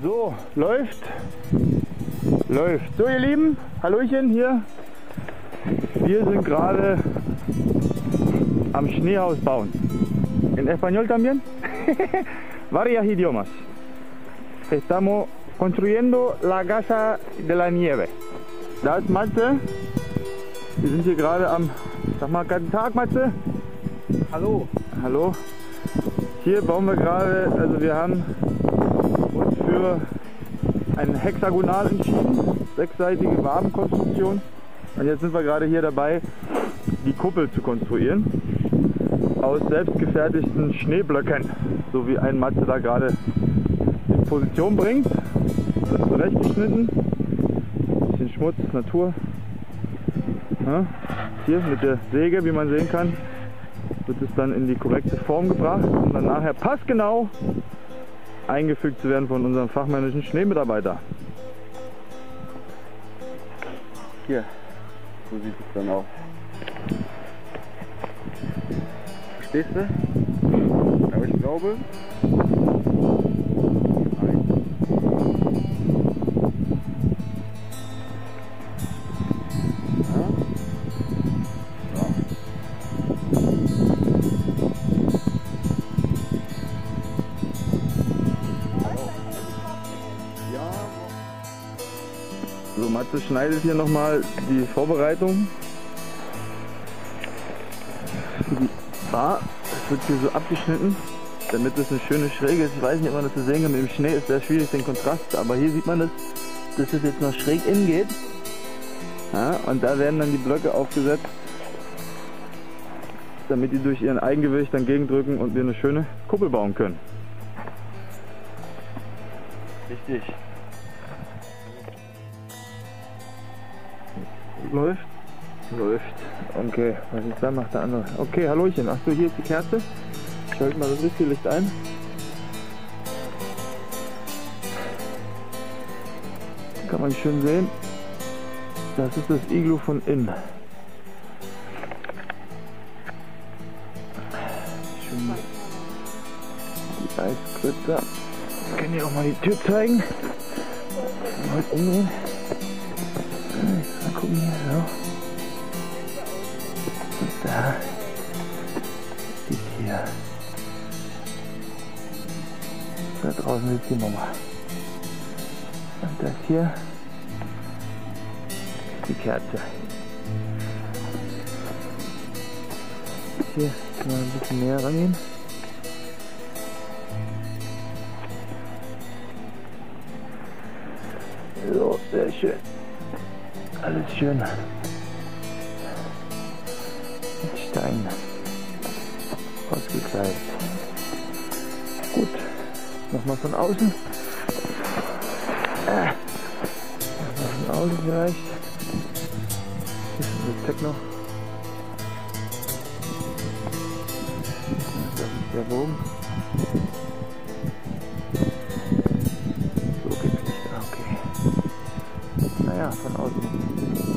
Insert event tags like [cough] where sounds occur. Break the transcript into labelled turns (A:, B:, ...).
A: So, läuft. Läuft. So, ihr Lieben, Hallöchen hier. Wir sind gerade am Schneehaus bauen. En español también. [laughs] Varias idiomas. Estamos construyendo la casa de la nieve. Da ist Matze. Wir sind hier gerade am, sag mal, guten Tag Matze.
B: Hallo.
A: Hallo. Hier bauen wir gerade, also wir haben für ein Hexagonal entschieden, sechsseitige Wabenkonstruktion. Und jetzt sind wir gerade hier dabei, die Kuppel zu konstruieren aus selbstgefertigten Schneeblöcken, so wie ein Matze da gerade in Position bringt. Das ist zurechtgeschnitten, bisschen Schmutz, Natur. Ja, hier mit der Säge, wie man sehen kann, wird es dann in die korrekte Form gebracht, um dann nachher passgenau eingefügt zu werden von unserem fachmännischen Schneemitarbeiter.
B: Hier. So sieht es dann aus. Verstehst du? Aber ich glaube.
A: Matze schneidet hier nochmal die Vorbereitung für die Bar. Es wird hier so abgeschnitten, damit es eine schöne Schräge ist. Ich weiß nicht, ob man das so sehen kann. Mit dem Schnee ist sehr schwierig, den Kontrast. Aber hier sieht man das, dass es jetzt noch schräg innen geht. Ja, und da werden dann die Blöcke aufgesetzt, damit die durch ihren Eigengewicht dann gegendrücken und wir eine schöne Kuppel bauen können.
B: Richtig.
A: Läuft? Läuft. Okay, was ist da? Macht der andere. Okay, Hallöchen. Achso, hier ist die Kerze. Schalten mal das bisschen Licht ein. Kann man schön sehen. Das ist das Iglu von innen. Schön die. Ich kann dir auch mal die Tür zeigen. Mal umdrehen. Gucken hier, so. Und da liegt hier. Da draußen sitzt die Mama. Und das hier ist die Kerze. Hier kann man ein bisschen näher rangehen. So, sehr schön. Alles schön. Mit Stein ausgekleidet. Gut. Nochmal von außen. Äh. Von außen vielleicht. Ist das Techno. Das ist der Bogen. out.